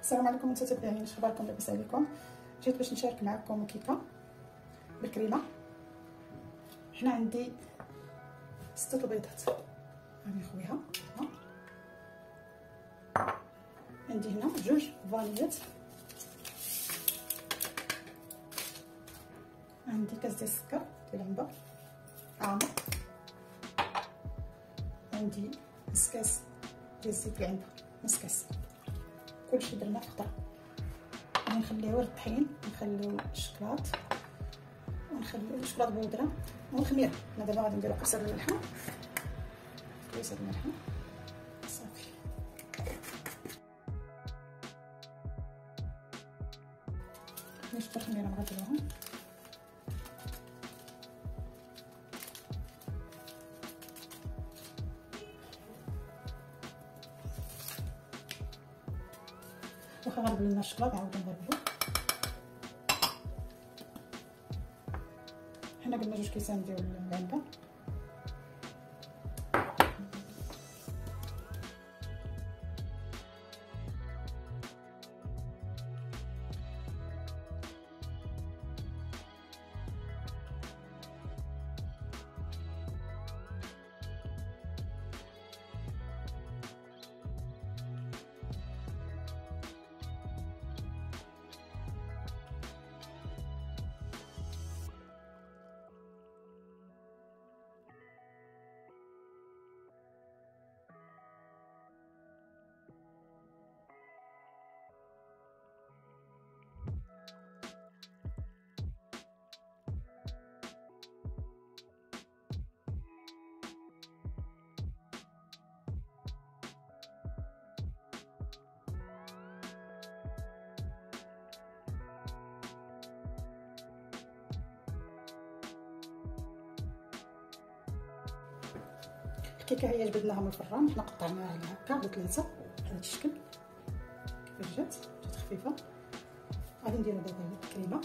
السلام عليكم متتبعين اش اخباركم لاباس عليكم جيت باش نشارك معكم كيكة بالكريمة. هنا عندي ستة البيضات غادي نخويها عندي هنا جوج فانيات عندي كاس ديال السكر ديال العنبة. عامر عندي نص كاس ديال زيت العنبه نص كاس كلشي درنا في خضرة. غادي الطحين نخليو الشكلاط ونخليو الشكلاط بودرة والخميره أنا دابا غادي نديرو اللحم قصر اللحم صافي. نشطر الخميرة نغطيوها واخا غنغلب لنا الشكلاط نعاودو نغربلو حنا قلنا جوج كيسان ديال العنبة. الكيكه هي جبدناها من الفران حنا قطعناها على هكا على ثلاثة بهذا الشكل. كيفاش جات؟ جات خفيفة. غادي نديرو دابا الكريمة.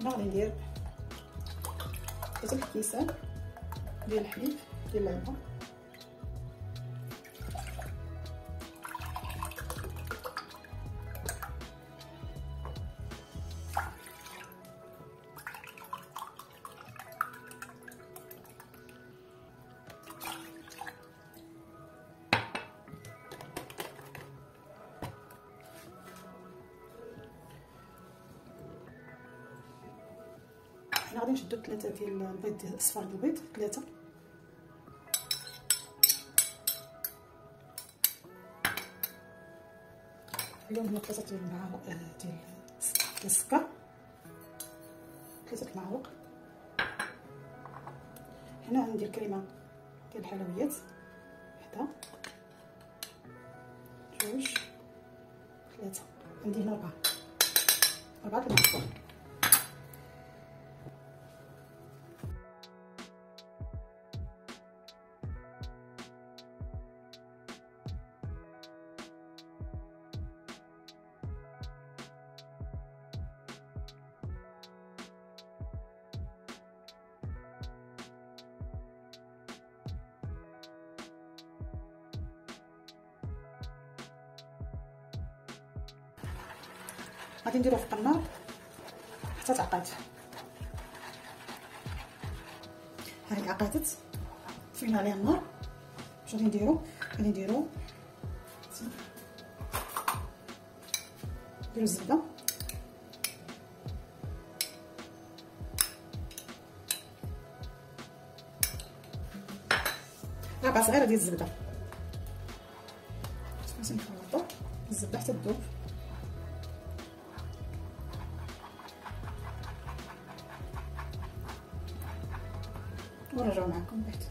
هنا غادي ندير ثلاثة الكيسان ديال الحليب ديال العنبه غادي نشدو ثلاثة ديال البيض ديال اصفر البيض ثلاثة اليوم هنا ثلاثة ديال المعالق ديال السكر ثلاثة المعالق هنا عندي الكريمه ديال الحلويات. وحده جوج. ثلاثة عندي هنا ربعة. ربعة المعالق غادي نديروه فوق النار حتى تعقد. هاهي عقدت. طفينا عليها النار. واش غادي نديرو؟ غادي نديرو نديرو الزبدة. ربعه صغيرة ديال الزبدة. ونرجعو معكم بعد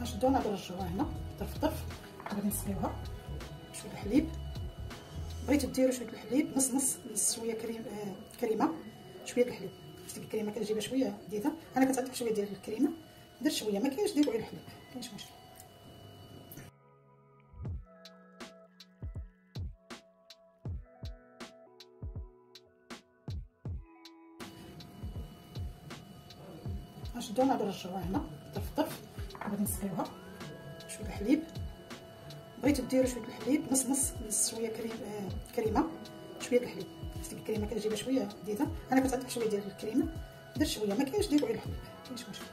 نشدوها نرجعوها هنا طرف طرف غادي نسقيوها شوية الحليب بغيتو ديروا شوية الحليب نص نص نص شوية كريم آه كريمه شوية الحليب ديك الكريمه كتجيبها شوية ديتها أنا كتعطيك شوية ديال الكريمه درت شوية ما كاينش ديروا غير الحليب كاينش مشكل غنشدوها نعاودو نرجعوها هنا؟ طرف طرف. غادي نسقيوها. شوية الحليب بغيتو ديروا شوية الحليب نص نص نص شوية كريم آه كريمة. شوية الحليب ديك الكريمة كنجيبها شوية جديده أنا كنتعطي شوية ديال الكريمة. درت شوية. ما كاينش ديروا غير الحليب. كاينش مشكل.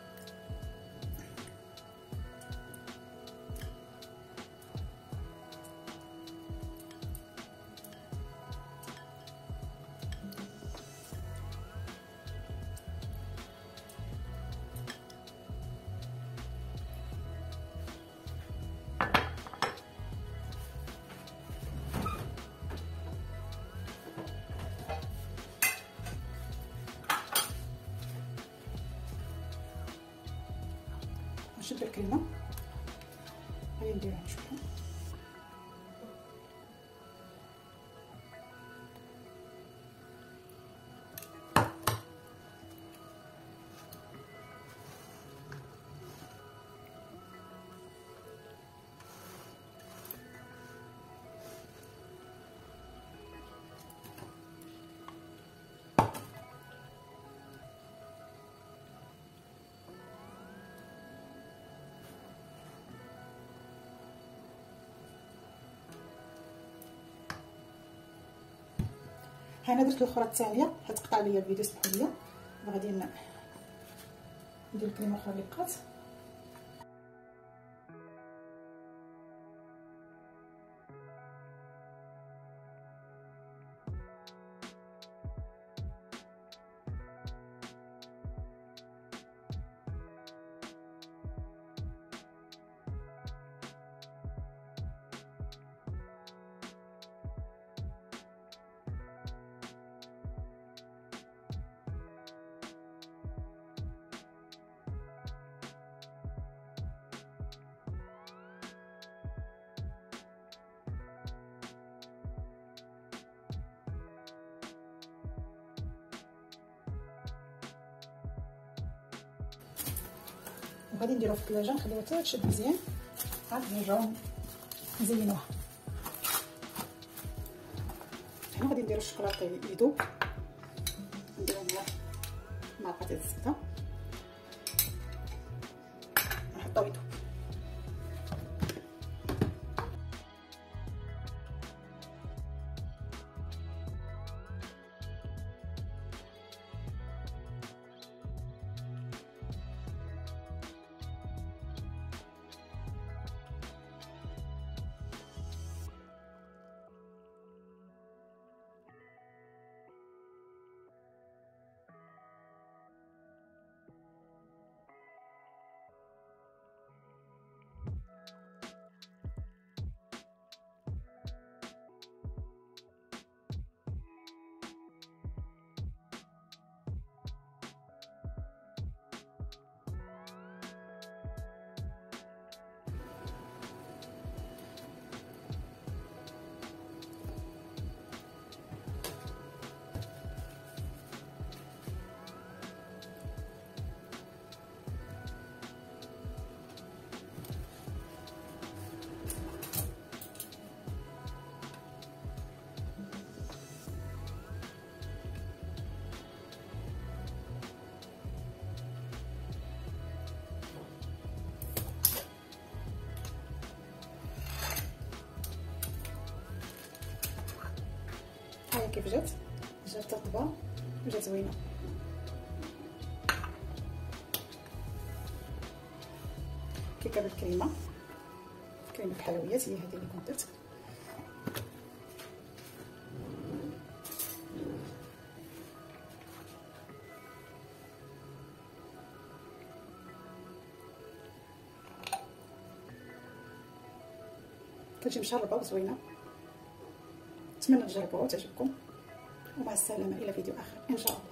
نشد الكريمه غادي نديرها شوية هنا درت الاخرى الثانية حيت قطع ليا الفيديو سمحوا لي غادي ندير الكريمه الاخرى اللي بقات. وغادي نديروها في الثلاجة نخليوها حتى تشد مزيان. عاد نرجعو نزينوها. هنا غادي نديرو الشوكولاط يذوب نديرو معلقه ديال الزبده هاهي كيف جات جات رطبه وجات زوينه كيكه بالكريمه كريمه الحلويات هي هذه اللي كنت درت كتجي مشربه وزوينه نتمنى تجربوها وتعجبكم. ومع السلامة إلى فيديو آخر. إن شاء الله.